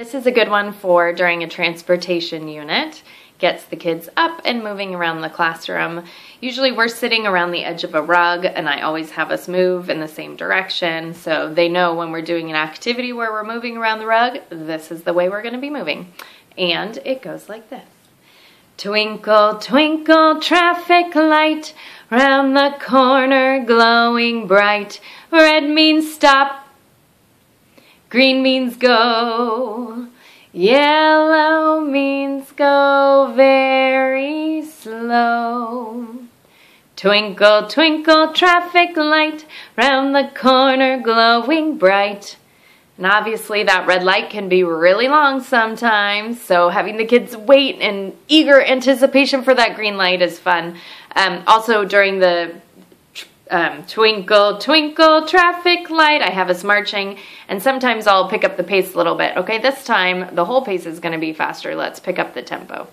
This is a good one for during a transportation unit. Gets the kids up and moving around the classroom. Usually we're sitting around the edge of a rug and I always have us move in the same direction so they know when we're doing an activity where we're moving around the rug, this is the way we're gonna be moving. And it goes like this. Twinkle, twinkle, traffic light, round the corner glowing bright. Red means stop, Green means go. Yellow means go very slow. Twinkle, twinkle, traffic light, round the corner glowing bright. And obviously that red light can be really long sometimes, so having the kids wait in eager anticipation for that green light is fun. Um, also during the um, twinkle, twinkle, traffic light. I have us marching, and sometimes I'll pick up the pace a little bit. Okay, this time the whole pace is going to be faster. Let's pick up the tempo.